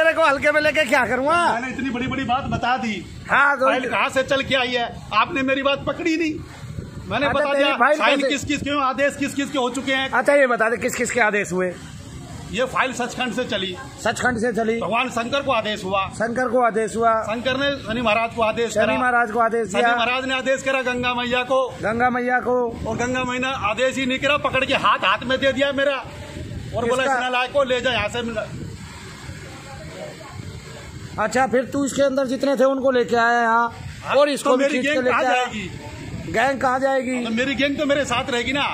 तेरे को हल्के में लेके क्या करूँगा मैंने इतनी बड़ी बड़ी बात बता दी। हाँ तो फ़ाइल कहाँ से चल के आई है? आपने मेरी बात पकड़ी नहीं। मैंने अच्छा, बता दिया फ़ाइल किस? किस के आदेश किस किस के हो चुके हैं? अच्छा ये बता दे किस किस के आदेश हुए? ये फ़ाइल सचखंड से चली। सचखंड से चली? भगवान शंकर को आदेश हुआ। शंकर को आदेश हुआ। शंकर ने शनि महाराज को आदेश शनि महाराज को आदेश शनि दिया महाराज ने आदेश करा गंगा मैया को। गंगा मैया को। और गंगा मैया आदेश ही नहीं करा पकड़ के हाथ हाथ में दे दिया मेरा। और बोला को ले जाए यहाँ से अच्छा फिर तू इसके अंदर जितने थे उनको लेके आया यहाँ। और इसको तो मेरी गैंग कहाँ जाएगी? गैंग कहाँ जाएगी? तो मेरी गैंग तो मेरे साथ रहेगी ना।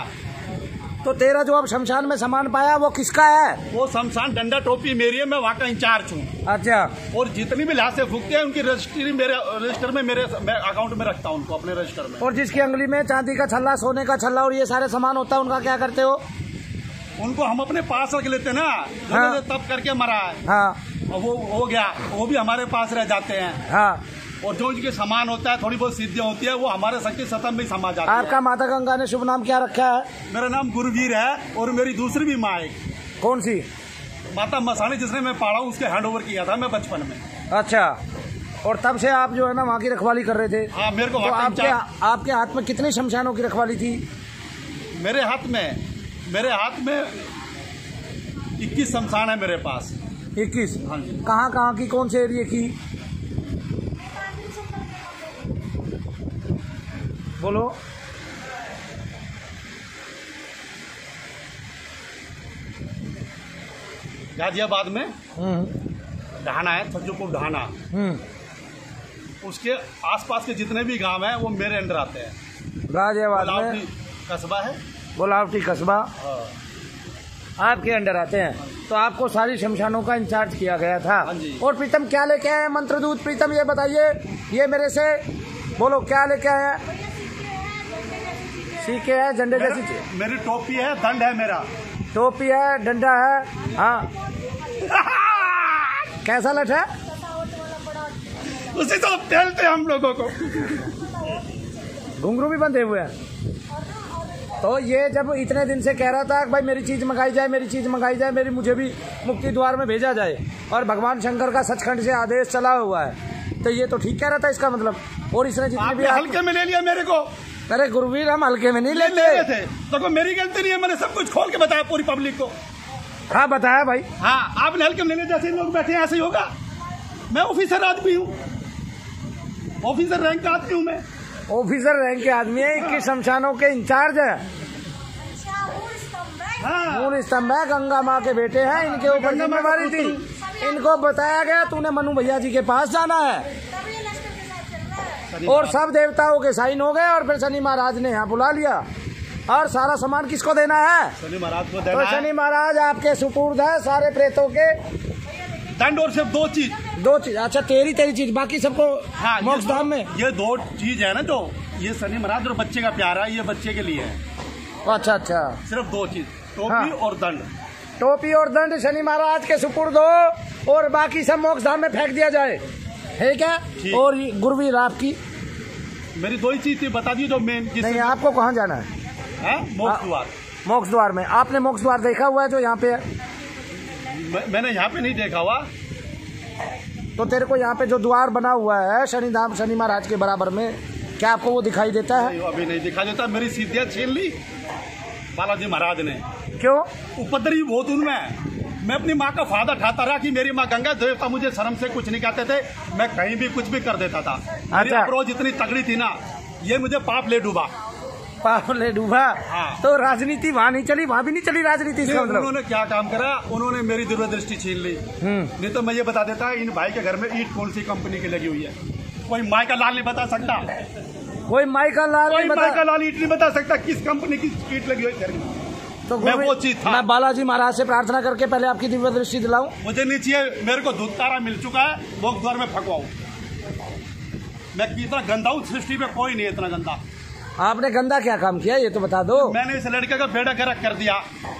तो तेरा जो अब शमशान में सामान पाया वो किसका है? वो शमशान डंडा टोपी मेरी है मैं वहाँ का इंचार्ज हूँ। अच्छा। और जितनी भी लाशें फूकते हैं उनकी रजिस्ट्री मेरे रजिस्टर में मेरे मैं अकाउंट में रखता हूँ उनको अपने रजिस्टर में। और जिसकी अंगली में चांदी का छल्ला सोने का छल्ला और ये सारे सामान होता है उनका क्या करते हो? उनको हम अपने पास रख लेते हैं। ना हाँ। तब करके मरा है। हाँ। और वो हो गया। वो भी हमारे पास रह जाते हैं। हाँ। और जो इनके समान होता है थोड़ी बहुत सिद्धियाँ होती है वो हमारे शक्ति सतम में समा जाती है। आपका माता गंगा ने शुभ नाम क्या रखा है? मेरा नाम गुरुवीर है और मेरी दूसरी भी माँ है। कौन सी? माता मसानी जिसने मैं पाड़ा हूँ उसके हैंड ओवर किया था मैं बचपन में। अच्छा। और तब से आप जो है ना वहाँ की रखवाली कर रहे थे। हाँ मेरे को तो आपके आपके हाथ में कितने शमशानों की रखवाली थी? मेरे हाथ में मेरे हाथ में इक्कीस शमशान है मेरे पास। इक्कीस? हाँ जी। कहाँ कहाँ की कौन से एरिए की? बोलो। गाजियाबाद में हम्म। ढाना है सज्जोपुर ढाना हम्म। उसके आसपास के जितने भी गाँव हैं वो मेरे अंडर आते हैं। गाजियाबाद में? कस्बा है। गुलावटी कस्बा। हाँ। आपके अंडर आते हैं। तो आपको सारी शमशानों का इंचार्ज किया गया था। हाँ और प्रीतम क्या लेके आए मंत्र दूत प्रीतम ये बताइए। ये मेरे से बोलो क्या लेके आए सीखे है झंडे जैसी मेरी टोपी है दंड है मेरा। टोपी है डंडा है हाँ। कैसा लठ है? उसी तो हम लोगों को। घुंघरू भी बंधे हुए हैं। तो ये जब इतने दिन से कह रहा था भाई मेरी चीज़ मंगाई जाए मेरी चीज़ मंगाई जाए मेरी मुझे भी मुक्ति द्वार में भेजा जाए और भगवान शंकर का सचखंड से आदेश चला हुआ है तो ये तो ठीक कह रहा था इसका मतलब। और इसने जितनी भी हल्के में ले लिया मेरे को। अरे गुरुवीर हम हल्के में नहीं ले लेते। ले थे। तो मेरी गलती नहीं है मैंने सब कुछ खोल के बताया पूरी पब्लिक को। हाँ बताया भाई। हाँ आपने हल्के में ले लिया जैसे लोग बैठे ऐसे ही होगा। मैं ऑफिसर आदमी हूँ। ऑफिसर रैंक का आदमी हूँ मैं। ऑफिसर रैंक के आदमी है इक्कीस शमशानों के इंचार्ज है। हाँ। मूल स्तंभ है? गंगा माँ के बेटे हैं इनके ऊपर जिम्मेवारी थी। इनको बताया गया तूने मनु भैया जी के पास जाना है। और सब देवताओं के साइन हो गए और फिर शनि महाराज ने यहाँ बुला लिया। और सारा सामान किसको देना है? शनि महाराज को देना तो शनि महाराज आपके सुपुर्द है सारे प्रेतों के। दंड और सिर्फ़ दो चीज़। दो चीज़ अच्छा तेरी तेरी चीज़ बाकी सबको हाँ मोक्ष धाम में। ये दो चीज़ है ना जो ये शनि महाराज और बच्चे का प्यार है ये बच्चे के लिए है। अच्छा अच्छा। सिर्फ़ दो चीज़ टोपी हाँ। और दंड। टोपी और दंड शनि महाराज के सुपुर्द हो और बाकी सब मोक्ष धाम में फेंक दिया जाए। ठीक है ठीक। और गुरुवीर आपकी? मेरी दो ही चीज़ थी बता दी जो मेन नहीं आपको कहाँ जाना है? है मोक्ष द्वार। मोक्ष द्वार में। आपने मोक्ष द्वार देखा हुआ है जो यहाँ पे है? मैं- मैंने यहाँ पे नहीं देखा हुआ। तो तेरे को यहाँ पे जो द्वार बना हुआ है शनि धाम शनि महाराज के बराबर में क्या आपको वो दिखाई देता है? नहीं, अभी नहीं दिखाई देता। मेरी सीधियाँ छीन ली बालाजी महाराज ने। क्यों? उपद्रवी बहुत उनमें मैं अपनी माँ का फ़ायदा उठाता रहा कि मेरी माँ गंगा देवता मुझे शर्म से कुछ नहीं कहते थे। मैं कहीं भी कुछ भी कर देता था। मेरी अच्छा। अप्रोच इतनी तगड़ी थी ना ये मुझे पाप ले डूबा। पाप ले डूबा। हाँ। तो राजनीति वहाँ नहीं चली वहाँ भी नहीं चली राजनीति इसका मतलब। उन्होंने क्या काम करा? उन्होंने मेरी दूरदृष्टि छीन ली। हम्म। नहीं तो मैं ये बता देता इन भाई के घर में ईट कौन सी कंपनी की लगी हुई है? कोई माई का लाल नहीं बता सकता। कोई माइकल लाल कोई माई का लाल ईट नहीं बता सकता किस कंपनी की ईट लगी हुई है घर में? तो मैं वो चीज़ था। मैं बालाजी महाराज से प्रार्थना करके पहले आपकी दिव्य दृष्टि दिलाऊं। मुझे नहीं चाहिए मेरे को धुतकारा मिल चुका है वो द्वार में फंकवाऊ मैं कितना गंदा हूँ सृष्टि में कोई नहीं इतना गंदा। आपने गंदा क्या काम किया ये तो बता दो। मैंने इस लड़के का बेड़ा गर्क कर दिया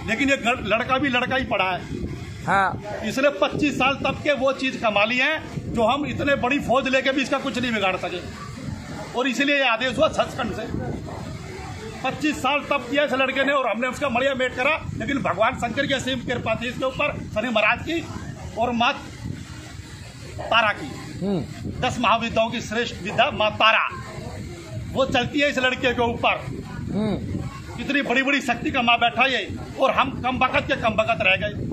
लेकिन ये लड़का भी लड़का ही पड़ा है। हाँ। इसने 25 साल तब के वो चीज़ कमा ली है जो हम इतने बड़ी फौज लेके भी इसका कुछ नहीं बिगाड़ सके। और इसलिए आदेश हुआ सचखंड से। 25 साल तब किया इस लड़के ने और हमने उसका मड़िया मेट करा लेकिन भगवान शंकर की असीम कृपा थी इसके ऊपर शनि महाराज की और माँ तारा की। हम्म। दस महाविद्याओं की श्रेष्ठ विद्या माँ तारा। वो चलती है इस लड़के के ऊपर। हम्म। इतनी बड़ी बड़ी शक्ति का माँ बैठा ये और हम कम बकत के कम बकत रह गए।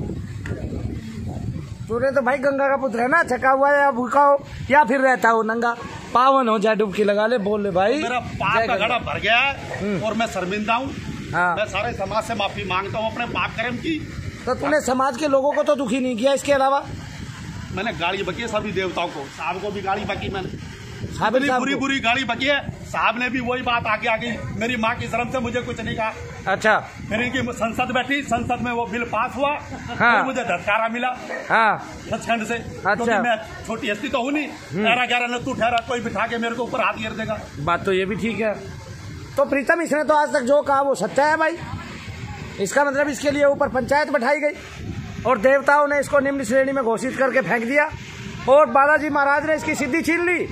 तूने तो भाई गंगा का पुत्र है ना थका हुआ है या भूखा हो या फिर रहता हो नंगा? पावन हो जाए डुबकी लगा ले बोल ले भाई। मेरा पाप का घड़ा भर गया है हम्म। और मैं शर्मिंदा हूँ। हाँ। मैं सारे समाज से माफ़ी माँगता हूँ अपने पाप कर्म की। तो तूने समाज के लोगों को तो दुखी नहीं किया इसके अलावा? मैंने गाड़ी बकी है सभी देवताओं को। साहब को भी गाड़ी बकी मैंने। बुरी बुरी गाड़ी बकी है। साहब ने भी वही बात आगे आगे मेरी माँ की शर्म से मुझे कुछ नहीं कहा। अच्छा। फिर इनकी संसद बैठी संसद में वो बिल पास हुआ। हाँ। फिर मुझे धटकारा मिला। हाँ। सचखंड से। अच्छा। क्योंकि मैं छोटी हस्ती तो हूँ नहीं। ग्यारह ग्यारह न तू ठहरा कोई बिठा के मेरे को ऊपर हाथ गिर देगा। बात तो ये भी ठीक है। तो प्रीतम इसने तो आज तक जो कहा वो सच्चा है भाई। इसका मतलब इसके लिए ऊपर पंचायत बैठाई गई और देवताओं ने इसको निम्न श्रेणी में घोषित करके फेंक दिया। और बालाजी महाराज ने इसकी सिद्धि छीन ली।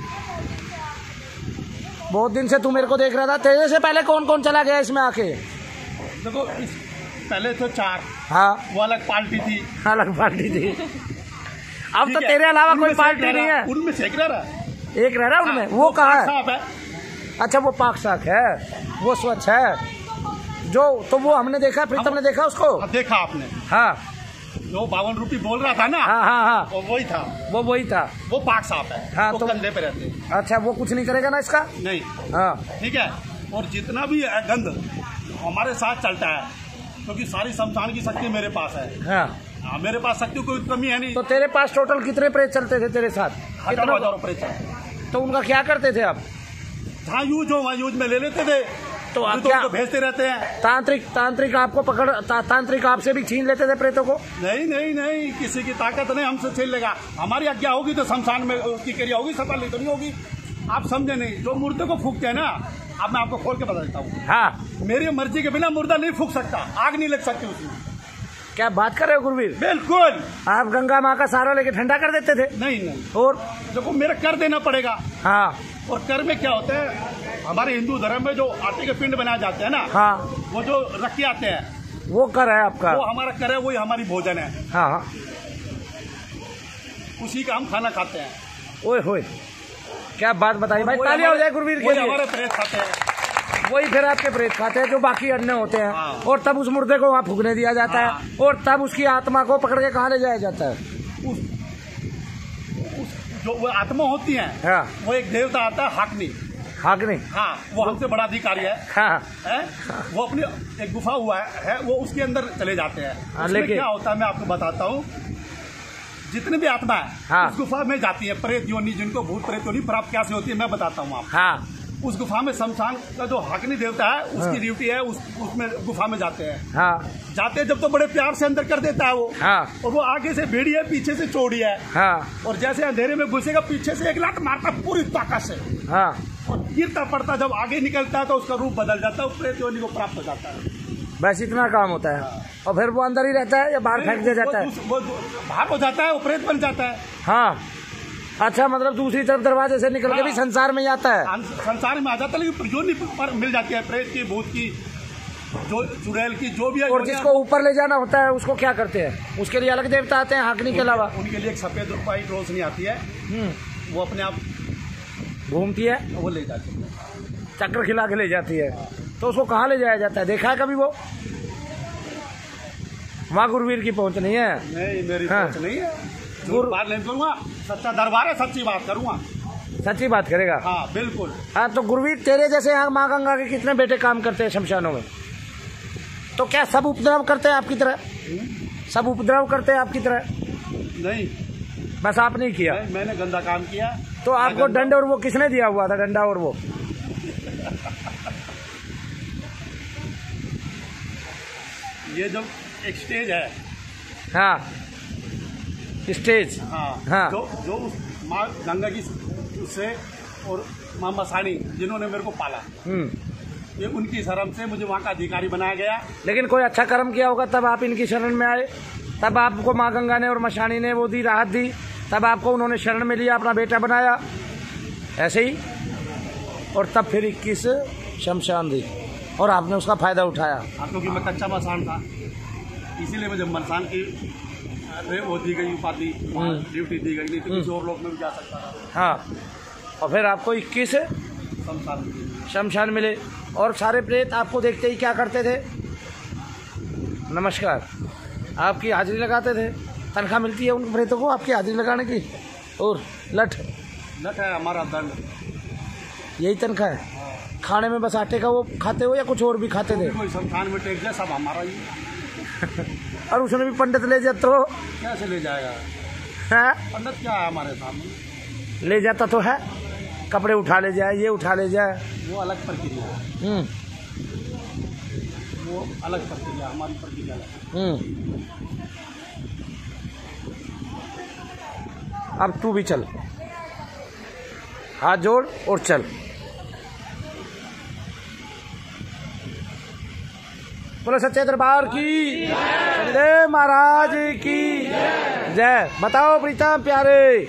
बहुत दिन से तू मेरे को देख रहा था। तेरे से पहले कौन कौन चला गया इसमें आके? देखो इस पहले तो चार। हाँ। वो अलग पार्टी थी। अलग पार्टी थी। अब तो तेरे अलावा कोई पार्टी नहीं है। उनमें से एक रह रहा। है एक रह रहा उनमें? हाँ, वो कहा है? अच्छा वो पाक साख है। वो स्वच्छ है। जो तो वो हमने देखा प्रीतम ने देखा उसको? देखा आपने। हाँ। जो बावन रूपी बोल रहा था ना हाँ हाँ हाँ। वो वही था। वो वही था। वो पाक साफ़ है हाँ, वो तो- कंधे पे रहते हैं। अच्छा वो कुछ नहीं करेगा ना इसका? नहीं। हाँ। ठीक है? और जितना भी है गंध हमारे साथ चलता है क्योंकि सारी शमशान की शक्ति मेरे पास है। हाँ। हाँ मेरे पास शक्ति कोई कमी है नहीं। तो तेरे पास टोटल कितने प्रेत चलते थे तेरे साथ? हज़ारों हज़ारों परेशान तो उनका क्या करते थे आप? जहाँ यूज़ हो वहाँ यूज़ में ले लेते थे। तो आप तो क्या- उनको भेजते रहते हैं। तांत्रिक तांत्रिक आपको पकड़ ता, तांत्रिक आपसे भी छीन लेते थे प्रेतों को? नहीं नहीं नहीं किसी की ताकत नहीं हमसे छीन लेगा। हमारी आज्ञा होगी तो शमशान में उसकी क्रिया होगी सफल नहीं तो नहीं होगी। आप समझे नहीं जो मुर्दे को फूकते हैं ना अब मैं आपको खोल के बता देता हूँ। हाँ। मेरी मर्ज़ी के बिना मुर्दा नहीं फूक सकता आग नहीं लग सकती उसमें। क्या बात कर रहे हो गुरुवीर? बिल्कुल। आप गंगा माँ का सारा लेके ठंडा कर देते थे? नहीं नहीं। और? देखो मेरा कर देना पड़ेगा। हाँ। और कर में क्या होता है हमारे हिंदू धर्म में जो आटे के पिंड बनाए जाते हैं ना हाँ। वो जो रखे आते हैं वो कर है आपका। वो हमारा कर है वही हमारी भोजन है। हाँ हाँ। उसी का हम खाना खाते हैं। ओए होए क्या बात बताई भाई। तालियाँ हो जाए गुरुवीर के लिए। हमारे प्रेत खाते हैं। वही फिर आपके प्रेत खाते हैं जो बाकी अन्य होते हैं। हाँ। और तब उस मुर्दे को वहाँ फूकने दिया जाता हाँ। है। और तब उसकी आत्मा को पकड़ के कहा ले जाया जाता है? जो वो आत्मा होती है हाँ। वो एक देवता आता है हाकनी। हाकनी। हाँ वो हमसे बड़ा अधिकारी है। हाँ। है? वो अपनी एक गुफा हुआ है, है वो उसके अंदर चले जाते हैं। हाँ, लेकिन- क्या होता है मैं आपको बताता हूँ। जितने भी आत्मा है हाँ। उस गुफा में जाती है प्रेत योनि जिनको भूत प्रेत योनि प्राप्त कैसे होती है मैं बताता हूँ आप हाँ। उस गुफा में शमशान का जो हाकनी देवता है उसकी हाँ। ड्यूटी है उस उसमें गुफा में जाते हैं। हाँ। जाते हैं जब तो बड़े प्यार से अंदर कर देता है वो। हाँ। और वो आगे से भेड़ी है पीछे से चौड़ी है। हाँ। और जैसे अंधेरे में घुसेगा पीछे से एक लात मारता पूरी ताकत से। हाँ। और गिरता पड़ता जब आगे निकलता है तो उसका रूप बदल जाता है प्रेत योनि को प्राप्त हो जाता है। बस इतना काम होता है। और फिर वो अंदर ही रहता है या बाहर फेंक दिया जाता है? वो भाग हो जाता है वो प्रेत बन जाता है। हाँ। अच्छा मतलब दूसरी तरफ़ दरवाजे से निकल के भी हाँ। संसार में आता है। अं- संसार में आ जाता है लेकिन योनि पर मिल जाती है प्रेत की भूत की जो चुड़ैल की जो भी है और जिसको ऊपर ले जाना होता है उसको क्या करते हैं? उसके लिए अलग देवता आते हैं हाकनी के अलावा। उनके लिए एक सफ़ेद वाइट रोशनी आती है। हम्म, वो अपने आप घूमती है। वो ले जाती है। चक्र खिला के ले जाती है। तो उसको कहाँ ले जाया जाता है? देखा है कभी वो? वहाँ गुरुवीर की पहुँच नहीं है? नहीं मेरी हाँ। सोच नहीं है। झूठ बात नहीं करूँगा सच्चा दरबार है सच्ची बात करूँगा। सच्ची बात करेगा? हाँ बिल्कुल। हाँ तो गुरुवीर तेरे जैसे यहाँ माँ गंगा के कितने बेटे काम करते हैं शमशानों में? तो क्या सब उपद्रव करते हैं आपकी तरह? सब उपद्रव करते हैं आपकी तरह? नहीं। बस आप नहीं किया। मैं, मैंने गंदा काम किया। तो आपको दंड और वो किसने दिया हुआ था डंडा और वो? ये जो एक स्टेज है हाँ। स्टेज। हाँ, हाँ। जो जो माँ गंगा की उससे और माँ मसानी जिन्होंने मेरे को पाला। हम्म। ये उनकी शर्म से मुझे वहाँ का अधिकारी बनाया गया। लेकिन कोई अच्छा कर्म किया होगा तब आप इनकी शरण में आए। तब आपको माँ गंगा ने और मशानी ने वो दी राहत दी। तब आपको उन्होंने शरण में लिया अपना बेटा बनाया। ऐसे ही। और तब फिर इक्कीस शमशान दी। और आपने उसका फ़ायदा उठाया। क्योंकि मैं कच्चा मसान था। इसीलिए मुझे मसान की वो दी गई उपाधि हम्म। ड्यूटी दी गई नहीं तो किसी और लोग में भी जा सकता था। हाँ। और फिर आपको इक्कीस शमशान मिले। और सारे प्रेत आपको देखते ही क्या करते थे? नमस्कार। आपकी हाजिरी लगाते थे? तनख्वाह मिलती है उन प्रेतों को आपकी हाजिरी लगाने की? और लठ? लठ है हमारा दंड। यही तनख्वाह है? खाने में बस आटे का वो खाते हो या कुछ और भी खाते थे? में टेक सब हमारा ही। और उसने भी पंडित ले जाते हो कैसे ले जाएगा? है? पंडित क्या है हमारे सामने? ले जाता तो है। कपड़े उठा ले जाए ये उठा ले जाए। वो अलग प्रक्रिया है। हम्म, वो अलग प्रक्रिया हमारी प्रक्रिया अलग हम्म। अब तू भी चल। हाथ जोड़ और चल। बोलो, सच्चे दरबार की। सचदेव महाराज की। जय। बताओ प्रीतम प्यारे।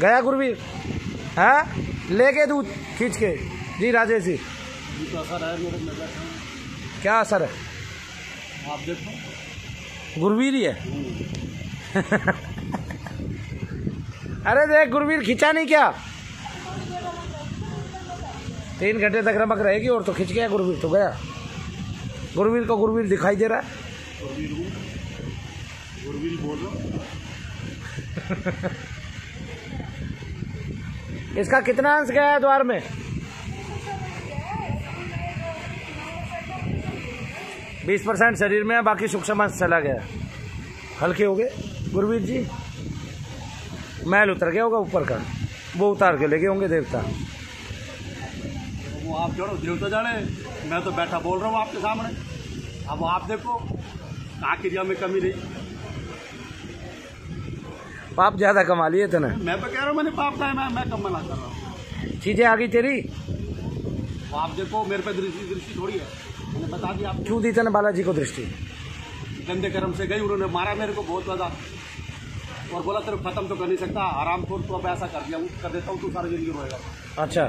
गया गुरुवीर। हाँ? लेके दूध खींच के। जी, राजेश जी। क्या असर है? आप देखो गुरवीर ही है। अरे देख, गुरवीर खींचा नहीं क्या? तीन घंटे तक रमक रहेगी और तो खिंच गया गुरवीर तो गया। गुरवीर को गुरवीर दिखाई दे रहा है। गुरवीर बोल रहा इसका कितना अंश गया है द्वार में? बीस परसेंट शरीर में है बाकी सूक्ष्म अंश चला गया हल्के हो गए। गुरवीर जी मैल उतर गया होगा ऊपर का। वो उतार के ले गए होंगे देवता। वो आप जोड़ो देव तो जाने। मैं तो बैठा बोल रहा हूँ आपके सामने। अब आप देखो कहाँ क्रिया में कमी रही। पाप ज़्यादा कमा लिए थे ना मैं तो कह रहा हूँ मैंने पाप का मैं मैं कम मना कर रहा हूँ। चीज़ें आ गई तेरी? आप देखो मेरे पे दृष्टि दृष्टि थोड़ी है। मैंने बता दिया आपको। क्यों दी थे ना बालाजी को दृष्टि? गंदे कर्म से गई उन्होंने मारा मेरे को बहुत ज़्यादा। और बोला तेरे खत्म तो कर नहीं सकता। आराम खोर तो अब ऐसा कर दिया कर देता हूँ तू सारी ज़िंदगी रोएगा। अच्छा।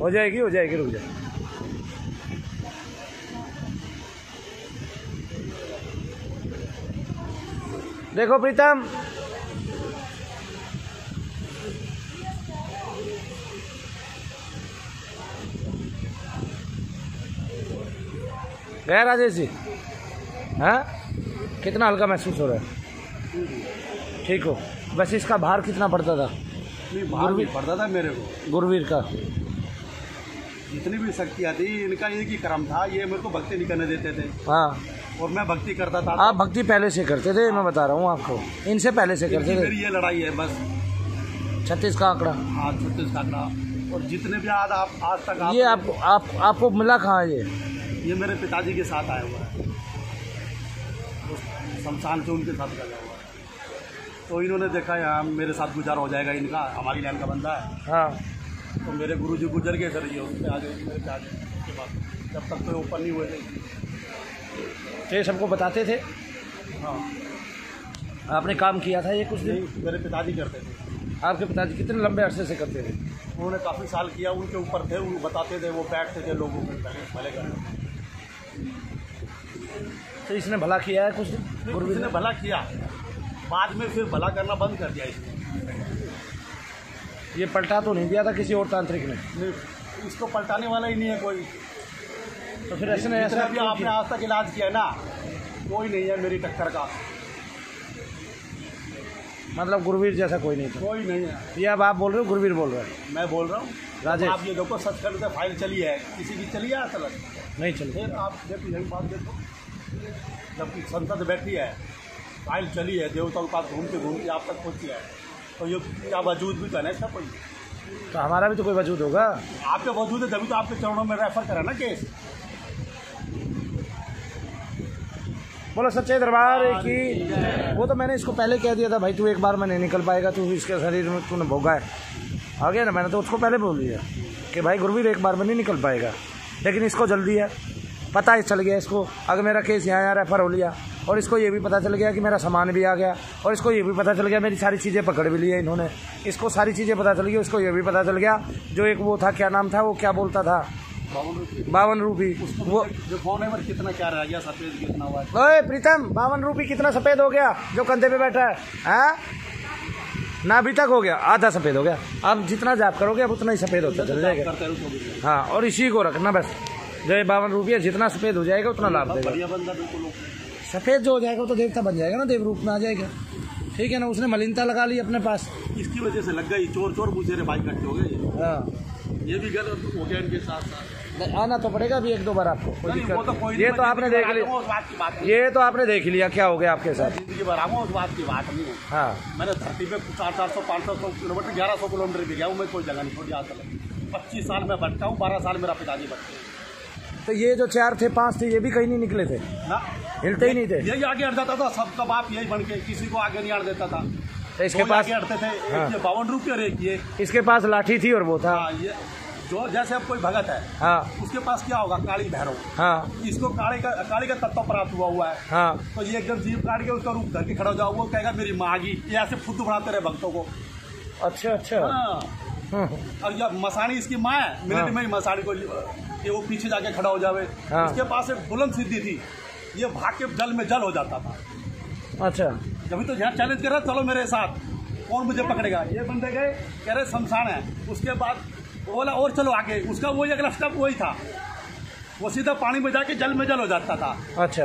हो जाएगी हो जाएगी रुक जा। देखो प्रीतम। गया राजेश जी? हाँ? कितना हल्का महसूस हो रहा है? ठीक हो। वैसे इसका भार कितना पड़ता था? नहीं बाहर भी पड़ता था मेरे को। गुरवीर का। जितनी भी शक्तियाँ थी इनका एक ही कर्म था ये मेरे को भक्ति नहीं करने देते थे। हाँ। और मैं भक्ति करता था आप भक्ति पहले से करते थे मैं बता रहा हूँ आपको। इनसे पहले से करते थे। मेरी ये लड़ाई है बस। छत्तीस का आंकड़ा। हाँ छत्तीस का आंकड़ा। और जितने भी आज आप आज तक आप ये आपको आप आपको मिला कहाँ ये? ये मेरे पिताजी के साथ आया हुआ है। शमशान से उनके साथ गया हुआ है। तो इन्होंने देखा यहाँ मेरे साथ गुजारा हो जाएगा इनका हमारी लाइन का बंदा है। हाँ। तो मेरे गुरु जी गुजर गए सर ये उसके आगे मेरे के आगे उसके बाद। जब तक तो ओपन नहीं हुए थे। तो ये सबको बताते थे? हाँ। आपने काम किया था ये कुछ दिन? नहीं मेरे पिताजी करते थे। आपके पिताजी कितने लंबे अरसे से करते थे? उन्होंने काफ़ी साल किया उनके ऊपर थे वो बताते थे वो बैठते थे लोगों को भले करने तो इसने भला किया है कुछ दिन? इसने भला किया। बाद में फिर भला करना बंद कर दिया इसने। ये पलटा तो नहीं दिया था किसी और तांत्रिक ने। नहीं, इसको पलटाने वाला ही नहीं है कोई। तो फिर ऐसे ने जितना ऐसा आपने आज तक इलाज किया है ना कोई नहीं है मेरी टक्कर का। मतलब गुरवीर जैसा कोई नहीं था। कोई नहीं है। ये अब आप बोल रहे हो गुरवीर बोल रहे हैं। मैं बोल रहा हूँ राजेश। आप ये देखो सचखंड से फ़ाइल चली है। किसी की चली है असल नहीं चलो। फिर आप देखो यही बात देखो। जब संसद बैठी है फ़ाइल चली है देवताओं के पास घूमते घूमते आप तक पहुँची है। तो ये क्या वजूद भी कोई? तो हमारा भी तो कोई वजूद होगा। आपके वजूद है तभी तो आपके चरणों में रेफर करा ना केस बोलो सच्चे दरबार की वो तो मैंने इसको पहले कह दिया था भाई तू एक बार में नहीं निकल पाएगा तू इसके शरीर में तूने भोगा है। आ गया ना मैंने तो उसको पहले बोल दिया कि भाई गुरवीर एक बार में नहीं निकल पाएगा लेकिन इसको जल्दी है। पता ही चल गया इसको। अगर मेरा केस यहाँ यहाँ रेफर हो लिया। और इसको ये भी पता चल गया कि मेरा सामान भी आ गया। और इसको ये भी पता चल गया मेरी सारी चीज़ें पकड़ भी ली है इन्होंने। इसको सारी चीज़ें पता चल गई उसको ये भी पता चल गया। जो एक वो था क्या नाम था वो क्या बोलता था? बावन रूपी। वो जो फ़ोन है कितना क्या रह गया सफ़ेद कितना हुआ ओए प्रीतम बावन रूपी कितना सफ़ेद हो गया जो कंधे पे बैठा है? हाँ? ना अभी तक हो गया। आधा सफ़ेद हो गया। अब जितना जाप करोगे अब उतना ही सफ़ेद होता चल जाएगा। घंटे। हाँ और इसी को रखना बस। जो ये बावन रूपी जितना सफ़ेद हो जाएगा उतना लाभ देगा। बंदा सफ़ेद जो हो जाएगा वो तो देवता बन जाएगा ना देव रूप में आ जाएगा। ठीक है ना उसने मलिनता लगा ली अपने पास। इसकी वजह से लग गई चोर चोर पूछे रहे भाई कट्टे हो गए। हाँ। ये भी गलत हो गया इनके साथ साथ। आना तो पड़ेगा अभी एक दो बार आपको कोई नहीं, वो तो कोई ये तो आपने देख लिया। ये तो आपने देख लिया क्या हो गया आपके साथ? ज़िंदगी भर आऊँगा उस बात की बात नहीं है। हाँ। मैंने धरती पे चार चार सौ पाँच सौ सौ किलोमीटर ग्यारह सौ किलोमीटर भी गया हूँ मैं कोई जगह नहीं छोड़ी आज तक। पच्चीस साल में भटका हूँ बारह साल मेरा पिताजी भटके तो ये जो चार थे पाँच थे ये भी कहीं नहीं निकले थे। ना। हिलते ही नहीं थे। यही आगे हट जाता था सबका बाप यही बन के किसी को आगे नहीं हट देता था। तो इसके पास हटते थे हाँ। बावन रुपये और एक ये इसके पास लाठी थी और वो था। हाँ ये जो जैसे अब कोई भगत है हाँ। उसके पास क्या होगा? काली भैरव। हाँ। इसको काले का काली का तत्व प्राप्त हुआ हुआ है। हाँ। तो ये एकदम जीप काट के उसका रूप धर के खड़ा हो जाओ। वो कहेगा मेरी माँ की। ये ऐसे फुद्दू बनाते रहे भक्तों को। अच्छा अच्छा। हाँ। हम्म, और जब मसानी इसकी माँ है मिनट हाँ। में ही मसानी को ये वो पीछे जाके खड़ा हो जावे। हाँ। इसके पास एक बुलंद सिद्धि थी। ये भाग के जल में जल हो जाता था। अच्छा। जब तो यहाँ चैलेंज कर रहा चलो मेरे साथ। कौन मुझे पकड़ेगा? ये बंदे गए कह रहे शमशान है। उसके बाद बोला और चलो आगे। उसका वही अगला स्टेप वही था। वो सीधा पानी में जाके जल में जल हो जाता था। अच्छा।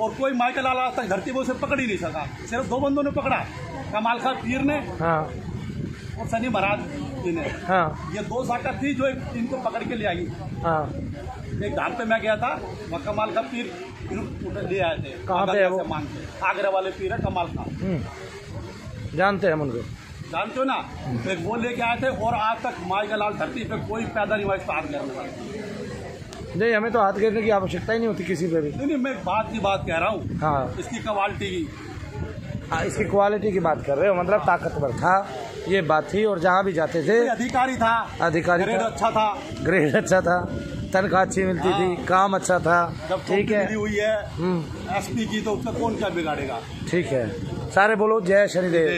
और कोई माइकल आला तक धरती में उसे पकड़ ही नहीं सका। सिर्फ़ दो बंदों ने पकड़ा। कमाल खां पीर ने। हाँ। और शनि महाराज जी ने हाँ। ये दो ताकत थी जो इनको पकड़ के ले आई। हाँ। एक धाम पे मैं गया था वहाँ कमाल का पीर ले आए थे। कहाँ पे है वो? मांग आगरा वाले पीर है कमाल का। हम्म, जानते हैं उनको। जानते हो ना? तो एक वो लेके आए थे और आज तक माई का लाल धरती पे कोई पैदा नहीं हुआ इसका हाथ गिरने वाला नहीं हमें तो हाथ गिरने की आवश्यकता ही नहीं होती किसी पे भी। नहीं नहीं मैं बात की बात कह रहा हूँ। हाँ। इसकी क्वालिटी की। हाँ, इसकी क्वालिटी की बात कर रहे हो मतलब ताकतवर। था ये बात थी और जहाँ भी जाते थे। अधिकारी था अधिकारी ग्रेड था। अच्छा था। ग्रेड अच्छा था। तनख्वाह अच्छी मिलती थी हाँ। काम अच्छा था। जब ठीक है। हुई है हम्म। एसपी की तो उसका कौन क्या बिगाड़ेगा? ठीक है। सारे बोलो जय शनिदेव।